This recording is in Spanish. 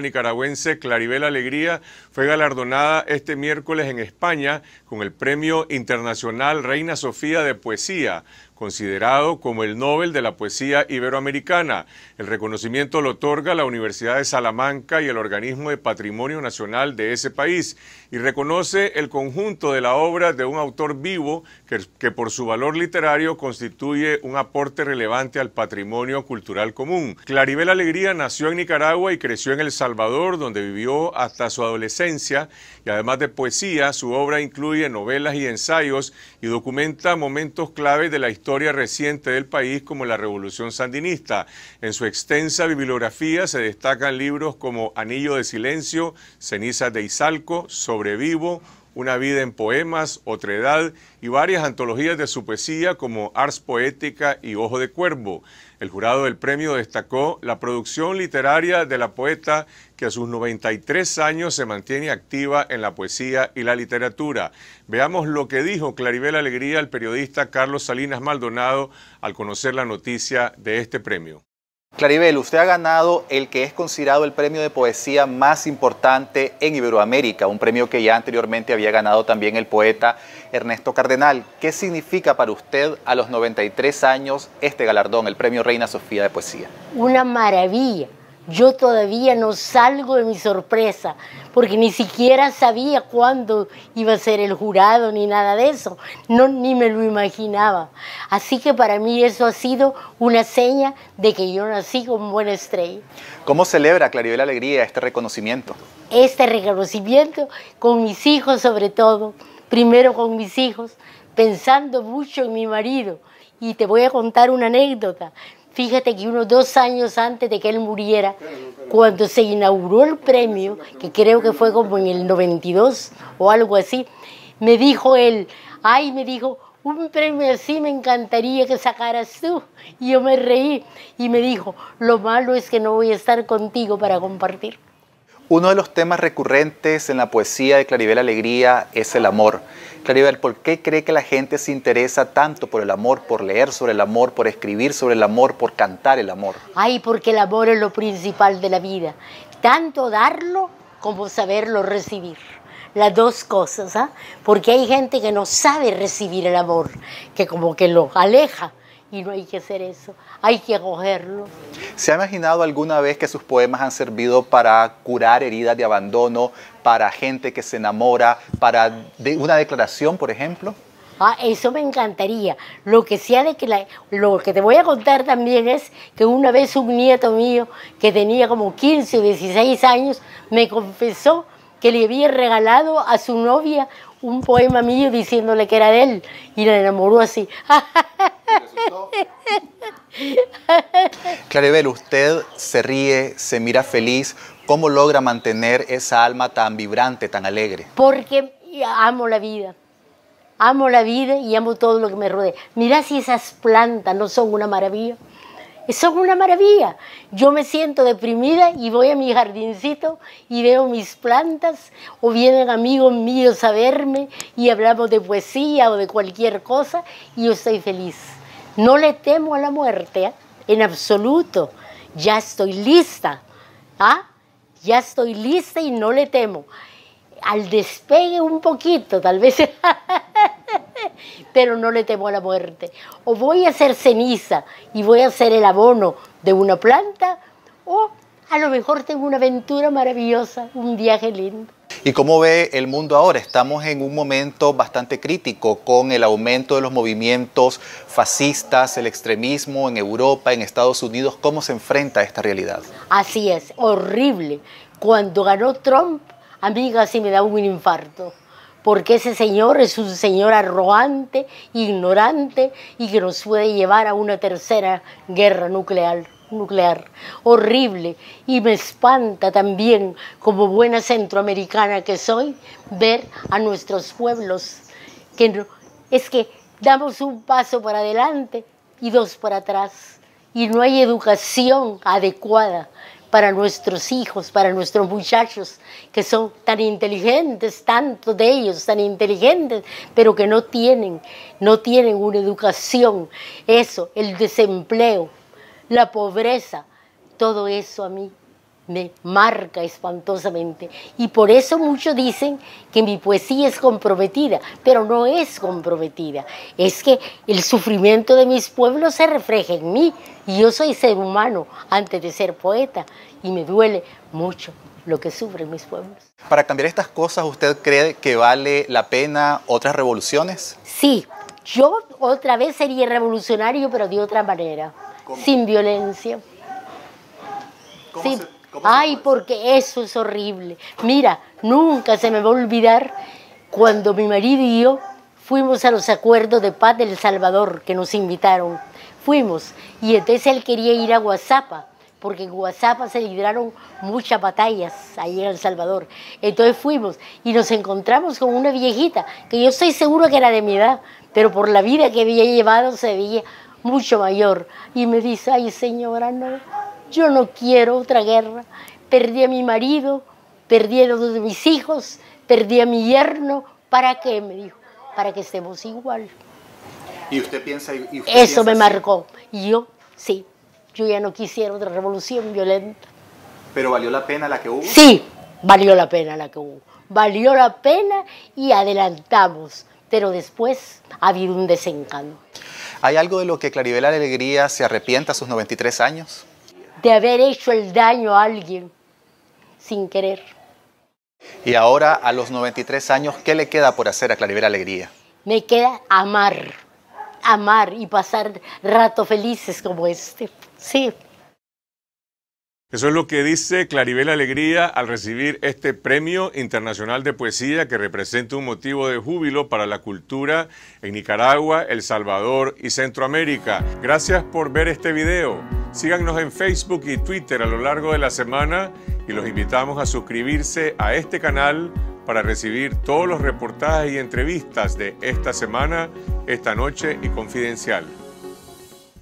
nicaragüense Claribel Alegría fue galardonada este miércoles en España con el Premio Internacional Reina Sofía de Poesía considerado como el Nobel de la Poesía Iberoamericana. El reconocimiento lo otorga la Universidad de Salamanca y el Organismo de Patrimonio Nacional de ese país y reconoce el conjunto de la obra de un autor vivo que, que por su valor literario constituye un aporte relevante al patrimonio cultural común. Claribel Alegría nació en Nicaragua y creció en El Salvador, donde vivió hasta su adolescencia y además de poesía, su obra incluye novelas y ensayos y documenta momentos claves de la historia historia reciente del país como la Revolución Sandinista. En su extensa bibliografía se destacan libros como Anillo de Silencio, Cenizas de Izalco, Sobrevivo, una vida en poemas, Otredad y varias antologías de su poesía como Ars Poética y Ojo de Cuervo. El jurado del premio destacó la producción literaria de la poeta que a sus 93 años se mantiene activa en la poesía y la literatura. Veamos lo que dijo Claribel Alegría al periodista Carlos Salinas Maldonado al conocer la noticia de este premio. Claribel, usted ha ganado el que es considerado el premio de poesía más importante en Iberoamérica, un premio que ya anteriormente había ganado también el poeta Ernesto Cardenal. ¿Qué significa para usted a los 93 años este galardón, el premio Reina Sofía de Poesía? Una maravilla yo todavía no salgo de mi sorpresa, porque ni siquiera sabía cuándo iba a ser el jurado ni nada de eso, no, ni me lo imaginaba. Así que para mí eso ha sido una seña de que yo nací con buena estrella. ¿Cómo celebra Claribel Alegría este reconocimiento? Este reconocimiento con mis hijos sobre todo, primero con mis hijos, pensando mucho en mi marido. Y te voy a contar una anécdota. Fíjate que unos dos años antes de que él muriera, cuando se inauguró el premio, que creo que fue como en el 92 o algo así, me dijo él, ay, me dijo, un premio así me encantaría que sacaras tú. Y yo me reí y me dijo, lo malo es que no voy a estar contigo para compartir. Uno de los temas recurrentes en la poesía de Claribel Alegría es el amor. Claribel, ¿por qué cree que la gente se interesa tanto por el amor, por leer sobre el amor, por escribir sobre el amor, por cantar el amor? Ay, porque el amor es lo principal de la vida. Tanto darlo como saberlo recibir. Las dos cosas, ¿ah? Porque hay gente que no sabe recibir el amor, que como que lo aleja y no hay que hacer eso, hay que acogerlo. ¿Se ha imaginado alguna vez que sus poemas han servido para curar heridas de abandono, para gente que se enamora, para una declaración, por ejemplo? Ah, eso me encantaría. Lo que sea de que lo que te voy a contar también es que una vez un nieto mío que tenía como 15 o 16 años me confesó que le había regalado a su novia un poema mío diciéndole que era de él y la enamoró así. Claribel, usted se ríe, se mira feliz. ¿Cómo logra mantener esa alma tan vibrante, tan alegre? Porque amo la vida. Amo la vida y amo todo lo que me rodea. Mira si esas plantas no son una maravilla. Son una maravilla. Yo me siento deprimida y voy a mi jardincito y veo mis plantas o vienen amigos míos a verme y hablamos de poesía o de cualquier cosa y yo estoy feliz. No le temo a la muerte, en absoluto. Ya estoy lista. ¿ah? Ya estoy lista y no le temo. Al despegue un poquito, tal vez. pero no le temo a la muerte. O voy a ser ceniza y voy a ser el abono de una planta, o a lo mejor tengo una aventura maravillosa, un viaje lindo. ¿Y cómo ve el mundo ahora? Estamos en un momento bastante crítico con el aumento de los movimientos fascistas, el extremismo en Europa, en Estados Unidos. ¿Cómo se enfrenta a esta realidad? Así es, horrible. Cuando ganó Trump, a mí casi me da un infarto porque ese señor es un señor arrogante, ignorante y que nos puede llevar a una tercera guerra nuclear nuclear, horrible, y me espanta también, como buena centroamericana que soy, ver a nuestros pueblos, que es que damos un paso para adelante y dos para atrás, y no hay educación adecuada para nuestros hijos, para nuestros muchachos, que son tan inteligentes, tanto de ellos tan inteligentes, pero que no tienen, no tienen una educación. Eso, el desempleo, la pobreza, todo eso a mí me marca espantosamente. Y por eso muchos dicen que mi poesía es comprometida, pero no es comprometida. Es que el sufrimiento de mis pueblos se refleja en mí. Y yo soy ser humano antes de ser poeta. Y me duele mucho lo que sufren mis pueblos. Para cambiar estas cosas, ¿usted cree que vale la pena otras revoluciones? Sí, yo otra vez sería revolucionario, pero de otra manera, sin violencia. sí. Ay, porque eso es horrible. Mira, nunca se me va a olvidar cuando mi marido y yo fuimos a los acuerdos de paz del Salvador que nos invitaron. Fuimos y entonces él quería ir a Guasapa porque en Guasapa se libraron muchas batallas ahí en El Salvador. Entonces fuimos y nos encontramos con una viejita, que yo estoy seguro que era de mi edad, pero por la vida que había llevado se veía mucho mayor. Y me dice, ay señora, no, yo no quiero otra guerra. Perdí a mi marido, perdí a dos de mis hijos, perdí a mi yerno. ¿Para qué? Me dijo, para que estemos igual. ¿Y usted piensa? Y Eso me marcó. Y yo, sí, yo ya no quisiera otra revolución violenta. ¿Pero valió la pena la que hubo? Sí, valió la pena la que hubo. Valió la pena y adelantamos, pero después ha habido un desencanto. ¿Hay algo de lo que Claribel Alegría se arrepienta a sus 93 años? De haber hecho el daño a alguien sin querer. Y ahora, a los 93 años, ¿qué le queda por hacer a Claribel Alegría? Me queda amar, amar y pasar ratos felices como este. Sí. Eso es lo que dice Claribel Alegría al recibir este Premio Internacional de Poesía que representa un motivo de júbilo para la cultura en Nicaragua, El Salvador y Centroamérica. Gracias por ver este video. Síganos en Facebook y Twitter a lo largo de la semana y los invitamos a suscribirse a este canal para recibir todos los reportajes y entrevistas de esta semana, esta noche y confidencial.